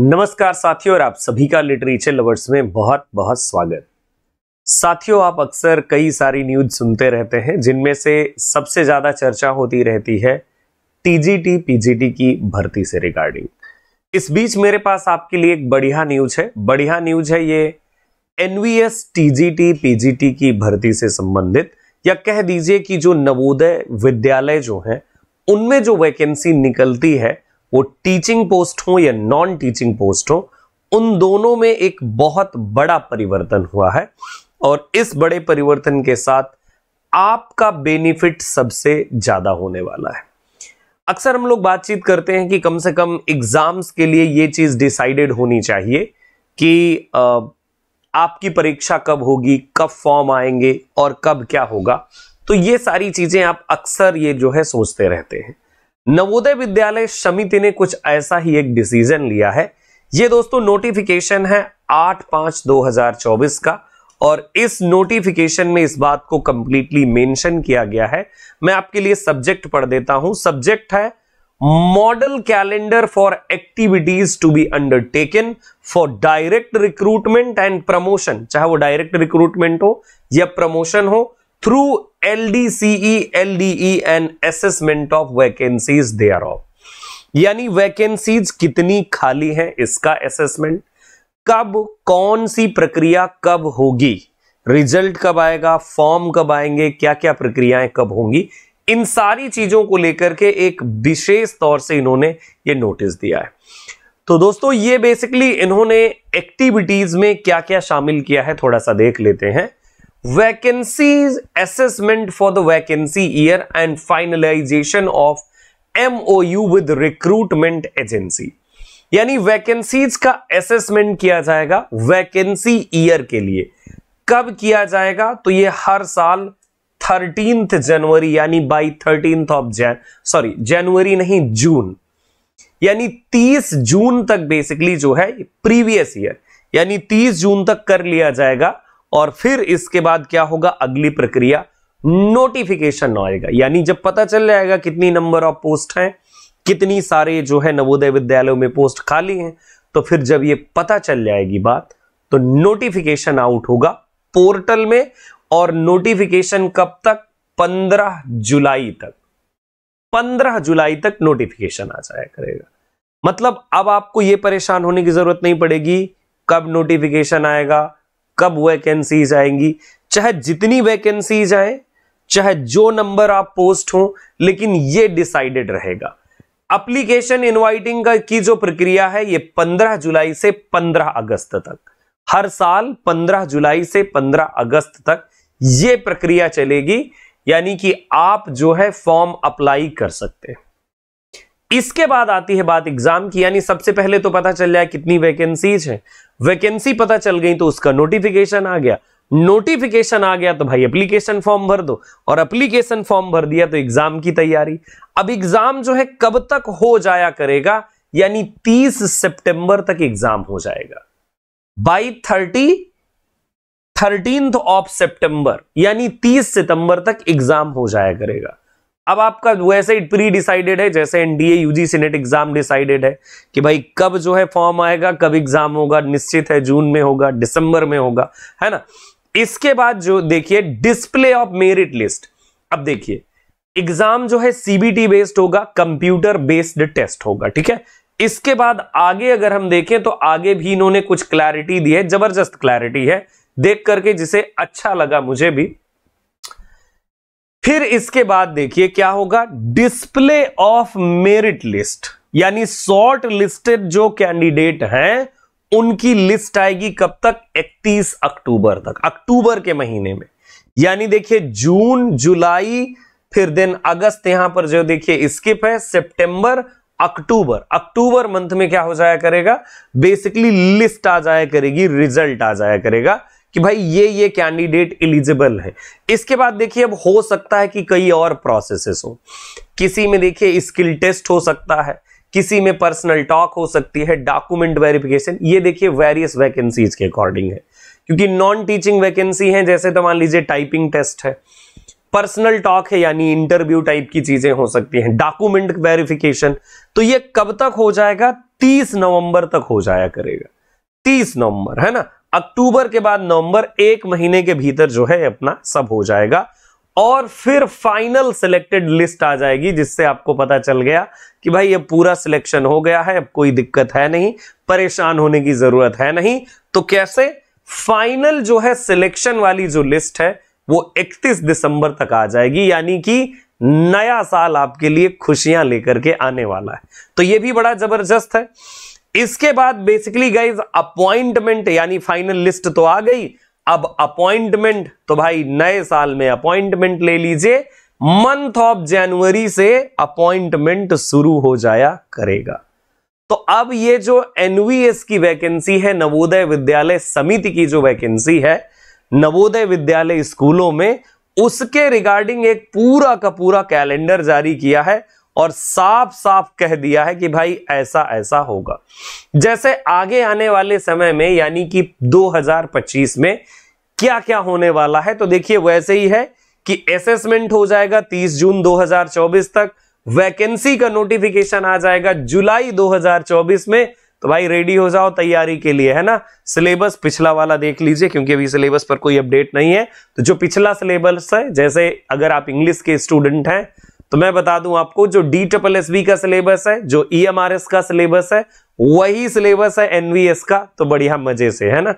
नमस्कार साथियों और आप सभी का लिटरेचर लवर्स में बहुत बहुत स्वागत। साथियों, आप अक्सर कई सारी न्यूज़ सुनते रहते हैं, जिनमें से सबसे ज़्यादा चर्चा होती रहती है टीजीटी पीजीटी की भर्ती से रिगार्डिंग इस बीच मेरे पास आपके लिए एक बढ़िया न्यूज़ है। बढ़िया न्यूज़ है ये एनवीएस टीजीटी पीजीटी की भर्ती से संबंधित। या कह दीजिए कि जो नवोदय विद्यालय जो है, उनमें जो वैकेंसी निकलती है वो टीचिंग पोस्ट हो या नॉन टीचिंग पोस्ट हो, उन दोनों में एक बहुत बड़ा परिवर्तन हुआ है। और इस बड़े परिवर्तन के साथ आपका बेनिफिट सबसे ज़्यादा होने वाला है। अक्सर हम लोग बातचीत करते हैं कि कम से कम एग्ज़ाम्स के लिए ये चीज़ डिसाइडेड होनी चाहिए कि आपकी परीक्षा कब होगी, कब फॉर्म आएँगे और कब क्या होगा। तो ये सारी चीज़ें आप अक्सर ये जो है सोचते रहते हैं। नवोदय विद्यालय समिति ने कुछ ऐसा ही एक डिसीज़न लिया है। ये दोस्तों नोटिफिकेशन है आठ पाँच दो हज़ार चौबीस का और इस नोटिफिकेशन में इस बात को कंप्लीटली मेंशन किया गया है। मैं आपके लिए सब्जेक्ट पढ़ देता हूँ। सब्जेक्ट है model calendar for activities to be undertaken for direct recruitment and promotion चाहे वो डायरेक्ट रिक्रूटमेंट हो या प्रमोशन हो through LDCE, LDE assessment of vacancies there of यानी वैकेंसीज कितनी खाली हैं इसका असेसमेंट कब कौन सी प्रक्रिया कब होगी? रिज़ल्ट कब आएगा? फॉर्म कब आएँगे? क्या क्या प्रक्रियाएँ कब होंगी? इन सारी चीज़ों को लेकर के एक विशेष तौर से इन्होंने ये नोटिस दिया है। तो दोस्तों ये बेसिकली इन्होंने एक्टिविटीज़ में क्या क्या शामिल किया है थोड़ा सा देख लेते हैं। Vacancies, assessment for the vacancy year and finalization of MOU with recruitment agency. यानी वैकेंसीज का असेसमेंट किया जाएगा वैकेंसी ईयर के लिए। कब किया जाएगा? तो ये हर साल थर्टींथ जनवरी यानी by thirteenth of Jan sorry January नहीं जून यानी 30 जून तक बेसिकली जो है प्रीवियस ईयर यानी 30 जून तक कर लिया जाएगा और फिर इसके बाद क्या होगा? अगली प्रक्रिया नोटिफिकेशन आएगा। यानी जब पता चल जाएगा कितनी नंबर ऑफ़ पोस्ट हैं, कितनी सारे जो है नवोदय विद्यालयों में पोस्ट खाली हैं तो फिर जब ये पता चल जाएगी बात तो नोटिफिकेशन आउट होगा पोर्टल में और नोटिफिकेशन कब तक? 15 जुलाई तक। 15 जुलाई तक नोटिफिकेशन आ जाया करेगा। मतलब अब आपको यह परेशान होने की ज़रूरत नहीं पड़ेगी कब नोटिफिकेशन आएगा कब वैकेंसीज आएँगी, चाहे जितनी वैकेंसीज आए, चाहे जो नंबर आप पोस्ट हो, लेकिन ये डिसाइडेड रहेगा। एप्लीकेशन इनवाइटिंग का की जो प्रक्रिया है, ये 15 जुलाई से 15 अगस्त तक। हर साल 15 जुलाई से 15 अगस्त तक ये प्रक्रिया चलेगी, यानी कि आप जो है फॉर्म अप्लाई कर सकते हैं। इसके बाद आती है बात एग्ज़ाम की, यानी सबसे पहले तो पता चल जाए कितनी वैकेंसीज है। वैकेंसी पता चल गई तो उसका नोटिफिकेशन आ गया। नोटिफिकेशन आ गया तो भाई एप्लीकेशन फॉर्म भर दो। और एप्लीकेशन फॉर्म भर दिया तो एग्ज़ाम की तैयारी। अब एग्ज़ाम जो है कब तक हो जाया करेगा, यानी 30 सितंबर तक एग्ज़ाम हो जाएगा। बाई थर्टी थर्टींथ ऑफ़ सितंबर यानी 30 सितंबर तक एग्ज़ाम हो जाया करेगा। अब आपका वैसे ही प्री डिसाइडेड है, जैसे NDA UG NET exam decided है कि भाई कब जो है फॉर्म आएगा, कब एग्ज़ाम होगा, निश्चित है, जून में होगा, दिसंबर में होगा, है ना? इसके बाद जो देखिए डिस्प्ले ऑफ़ मेरिट लिस्ट अब देखिए एग्ज़ाम जो है सीबीटी बेस्ड होगा कंप्यूटर बेस्ड टेस्ट होगा, ठीक है? इसके बाद आगे अगर हम देखें तो आगे भी इन्होंने कुछ क्लैरिटी दी है, ज़बरदस्त क्लैरिटी है, देख करके जिसे अच्छा लगा मुझे भी। फिर इसके बाद देखिए क्या होगा? डिस्प्ले ऑफ़ मेरिट लिस्ट यानी शॉर्ट लिस्टेड जो कैंडिडेट हैं, उनकी लिस्ट आएगी कब तक? 31 अक्टूबर तक। अक्टूबर के महीने में। यानी देखिए जून, जुलाई, फिर दिन अगस्त यहाँ पर जो देखिए स्किप है, सितंबर, अक्टूबर। अक्टूबर मंथ में क्या हो जाया करेगा? बेसिकली लिस्ट आ जाया करेगी रिज़ल्ट आ जाया करेगा। कि भाई ये ये कैंडिडेट एलिजिबल है। इसके बाद देखिए, अब हो सकता है कि कई और प्रोसेसेस हो। किसी में देखिए स्किल टेस्ट हो सकता है, किसी में पर्सनल टॉक हो सकती है डॉक्यूमेंट वेरिफिकेशन ये देखिए वेरियस वैकेंसीज के अकॉर्डिंग है। क्योंकि नॉन टीचिंग वैकेंसी है, जैसे तो मान लीजिए टाइपिंग टेस्ट है। पर्सनल टॉक है, यानी इंटरव्यू टाइप की चीज़ें हो सकती हैं। डॉक्यूमेंट वेरिफिकेशन तो ये कब तक हो जाएगा? 30 नवंबर तक हो जाया करेगा। 30 नवंबर, है ना? अक्टूबर के बाद नवंबर एक महीने के भीतर जो है अपना सब हो जाएगा और फिर फाइनल सिलेक्टेड लिस्ट आ जाएगी, जिससे आपको पता चल गया कि भाई ये पूरा सिलेक्शन हो गया है, अब कोई दिक्कत है नहीं, परेशान होने की ज़रूरत है नहीं। तो कैसे? फाइनल जो है सिलेक्शन वाली जो लिस्ट है, वो 31 दिसंबर तक आ जाएगी, यानी कि नया साल आपके लिए खुशियाँ लेकर के आने वाला है। तो ये भी बड़ा ज़बरदस्त है। इसके बाद बेसिकली गाइज़ अपॉइंटमेंट यानी फाइनल लिस्ट तो आ गई। अब अपॉइंटमेंट तो भाई नए साल में अपॉइंटमेंट ले लीजिए। मंथ ऑफ़ जनवरी से अपॉइंटमेंट शुरू हो जाया करेगा। तो अब ये जो एनवीएस की वैकेंसी है नवोदय विद्यालय समिति की जो वैकेंसी है नवोदय विद्यालय स्कूलों में, उसके रिगार्डिंग एक पूरा का पूरा कैलेंडर जारी किया है। और साफ़ साफ़ कह दिया है कि भाई ऐसा ऐसा होगा। जैसे आगे आने वाले समय में, यानी कि 2025 में क्या क्या होने वाला है? तो देखिए, वैसे ही है कि असेसमेंट हो जाएगा 30 जून 2024 तक वैकेंसी का नोटिफिकेशन आ जाएगा जुलाई 2024 में। तो भाई रेडी हो जाओ तैयारी के लिए, है ना? सिलेबस पिछला वाला देख लीजिए, क्योंकि अभी सिलेबस पर कोई अपडेट नहीं है। तो जो पिछला सिलेबस है, जैसे अगर आप इंग्लिश के स्टूडेंट हैं तो मैं बता दूँ आपको, जो डी ट्रिपल एस बी का सिलेबस है, जो ई एम आर एस का सिलेबस है, वही सिलेबस है एनवीएस का तो बढ़िया मज़े से, है ना?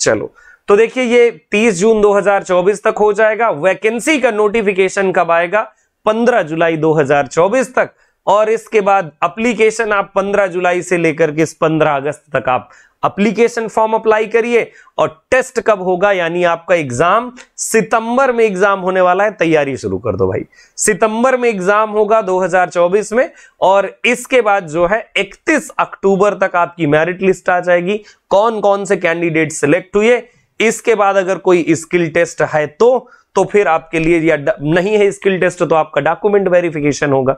चलो तो देखिए ये 30 जून 2024 तक हो जाएगा, वैकेंसी का नोटिफिकेशन कब आएगा? 15 जुलाई 2024 तक। और इसके बाद अप्लीकेशन आप 15 जुलाई से लेकर के 15 अगस्त तक आप अप्लीकेशन फॉर्म अप्लाई करिए और टेस्ट कब होगा, यानी आपका एग्ज़ाम सितंबर में एग्ज़ाम होने वाला है, तैयारी शुरू कर दो भाई। सितंबर में एग्ज़ाम होगा 2024 में और इसके बाद जो है 31 अक्टूबर तक आपकी मेरिट लिस्ट आ जाएगी। कौन कौन से कैंडिडेट सिलेक्ट हुए, इसके बाद अगर कोई स्किल टेस्ट है तो तो फिर आपके लिए या नहीं है स्किल टेस्ट तो आपका डॉक्यूमेंट वेरिफिकेशन होगा।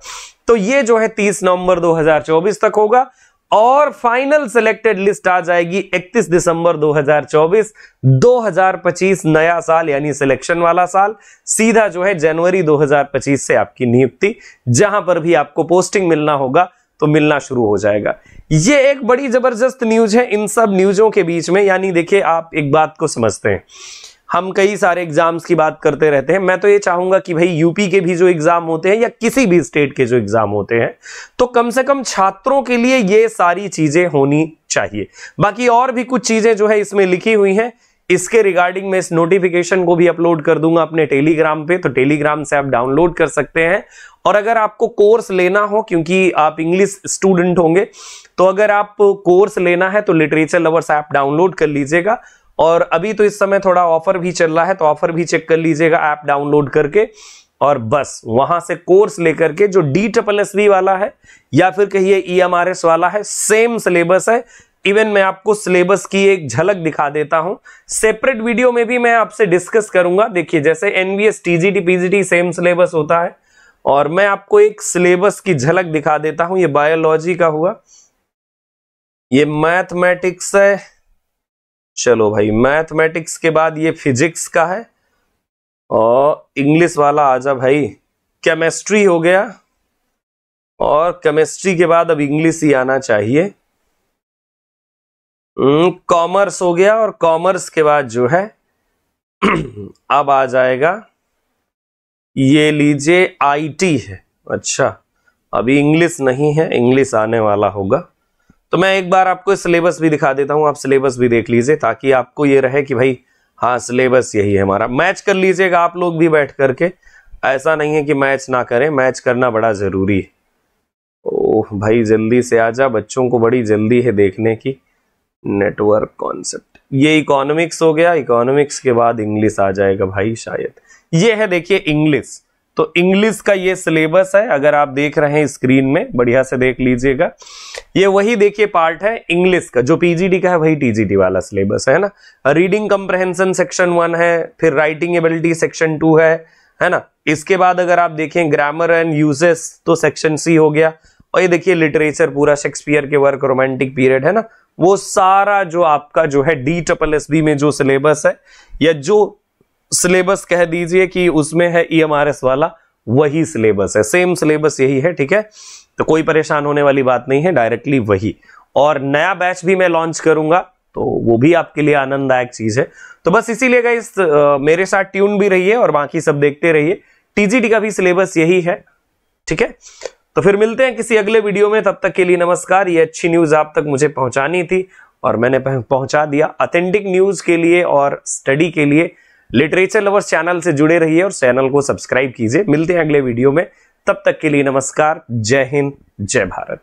तो ये जो है 30 नवंबर 2024 तक होगा और फाइनल सिलेक्टेड लिस्ट आ जाएगी 31 दिसंबर 2024 2025 नया साल यानी सिलेक्शन वाला साल, सीधा जो है जनवरी 2025 से आपकी नियुक्ति, जहाँ पर भी आपको पोस्टिंग मिलना होगा तो मिलना शुरू हो जाएगा। ये एक बड़ी ज़बरदस्त न्यूज़ है, इन सब न्यूजों के बीच में, यानी देखिए आप एक बात को समझते हैं। हम कई सारे एग्ज़ाम्स की बात करते रहते हैं। मैं तो ये चाहूँगा कि भाई यूपी के भी जो एग्ज़ाम होते हैं या किसी भी स्टेट के जो एग्ज़ाम होते हैं तो कम से कम छात्रों के लिए ये सारी चीज़ें होनी चाहिए। बाकी और भी कुछ चीज़ें जो है इसमें लिखी हुई हैं। इसके रिगार्डिंग मैं इस नोटिफिकेशन को भी अपलोड कर दूँगा अपने टेलीग्राम पे तो टेलीग्राम से आप डाउनलोड कर सकते हैं। और अगर आपको कोर्स लेना हो, क्योंकि आप इंग्लिश स्टूडेंट होंगे तो अगर आप कोर्स लेना है तो लिटरेचर लवर्स ऐप डाउनलोड कर लीजिएगा। और अभी तो इस समय थोड़ा ऑफ़र भी चल रहा है तो ऑफ़र भी चेक कर लीजिएगा, ऐप डाउनलोड करके और बस, वहाँ से कोर्स लेकर के जो डी ट्रिपल एस बी वाला है या फिर कहिए ई एम आर एस वाला है सेम सिलेबस है। इवन मैं आपको सिलेबस की एक झलक दिखा देता हूँ। सेपरेट वीडियो में भी मैं आपसे डिस्कस करूँगा। देखिए, जैसे NVS TGT PGT same syllabus होता है। और मैं आपको एक सिलेबस की झलक दिखा देता हूँ। ये बायोलॉजी का हुआ। ये मैथमेटिक्स है। चलो भाई, मैथमेटिक्स के बाद ये फिजिक्स का है। और इंग्लिश वाला आजा भाई, केमिस्ट्री हो गया। और केमिस्ट्री के बाद अब इंग्लिश ही आना चाहिए। कॉमर्स हो गया और कॉमर्स के बाद जो है, अब आ जाएगा। ये लीजिए आईटी है। अच्छा अभी इंग्लिश नहीं है, इंग्लिश आने वाला होगा। तो मैं एक बार आपको सिलेबस भी दिखा देता हूँ, आप सिलेबस भी देख लीजिए ताकि आपको ये रहे कि भाई हाँ सिलेबस यही है हमारा। मैच कर लीजिएगा आप लोग भी बैठ करके। ऐसा नहीं है कि मैच ना करें, मैच करना बड़ा ज़रूरी है। ओह, भाई, जल्दी से आ जा, बच्चों को बड़ी जल्दी है देखने की। Network concept. ये इकोनॉमिक्स हो गया, इकोनॉमिक्स के बाद इंग्लिश आ जाएगा भाई, शायद। ये है, देखिए, इंग्लिश। तो इंग्लिश का ये सिलेबस है, अगर आप देख रहे हैं स्क्रीन में, बढ़िया से देख लीजिएगा। ये वही देखिए पार्ट है इंग्लिश का, जो पीजीडी का है, वही टीजीटी वाला सिलेबस है ना? रीडिंग कंप्रहेंशन सेक्शन वन है, फिर राइटिंग एबिलिटी सेक्शन टू है है ना? इसके बाद अगर आप देखें ग्रामर एंड यूजेस तो सेक्शन सी हो गया। और ये देखिए लिटरेचर पूरा शेक्सपियर के वर्क रोमांटिक पीरियड है ना? वो सारा जो आपका जो है डी ट्रिपल एस बी में जो सिलेबस है, या जो सिलेबस कह दीजिए कि उसमें है ईएमआरएस e वाला, वही सिलेबस है। सेम सिलेबस यही है, ठीक है? तो कोई परेशान होने वाली बात नहीं है डायरेक्टली वही। और नया बैच भी मैं लॉन्च करूँगा तो वो भी आपके लिए आनंददायक चीज़ है। तो बस इसीलिए गाइस मेरे साथ ट्यून भी रहिए और बाकी सब देखते रहिए। टीजीटी का भी सिलेबस यही है, ठीक है? तो फिर मिलते हैं किसी अगले वीडियो में, तब तक के लिए नमस्कार। ये अच्छी न्यूज़ आप तक मुझे पहुंचानी थी और मैंने पहुँचा दिया। अथेंटिक न्यूज़ के लिए और स्टडी के लिए। लिटरेचर लवर्स चैनल से जुड़े रहिए और चैनल को सब्सक्राइब कीजिए। मिलते हैं अगले वीडियो में। तब तक के लिए नमस्कार। जय हिंद, जय भारत।